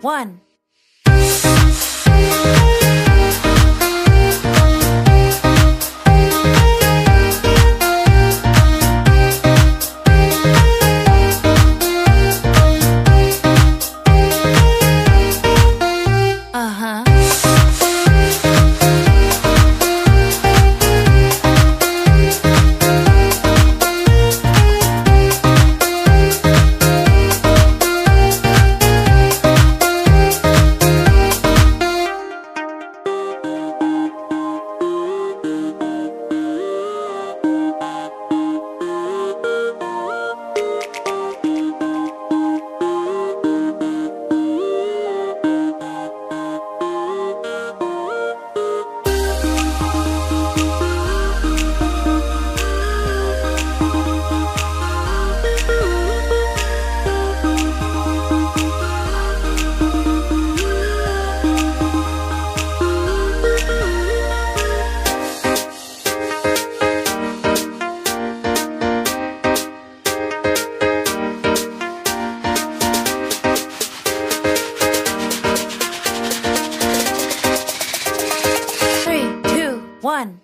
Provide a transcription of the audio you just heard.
One, one.